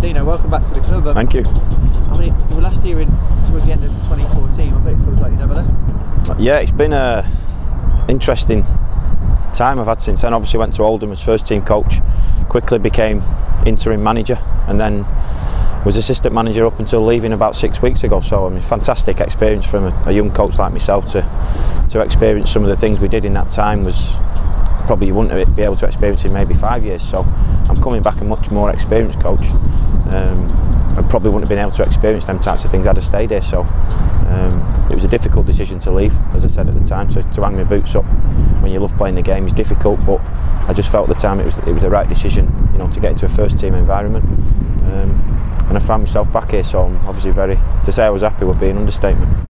Pochettino, welcome back to the club. Um, Thank you. I mean, you were last year in towards the end of 2014. I bet it feels like you never left. Yeah, it's been a interesting time I've had since then. Obviously, went to Oldham as first team coach, quickly became interim manager, and then was assistant manager up until leaving about six weeks ago. So, I mean, fantastic experience from a, a young coach like myself to to experience some of the things we did in that time was probably you wouldn't be able to experience in maybe five years. So I'm coming back a much more experienced coach. um, I probably wouldn't have been able to experience them types of things had I stayed here. So um, it was a difficult decision to leave, as I said at the time. To, to hang my boots up when you love playing the game is difficult, but I just felt at the time it was it was the right decision, you know, to get into a first team environment. Um, and I found myself back here, so I'm obviously very to say I was happy would be an understatement.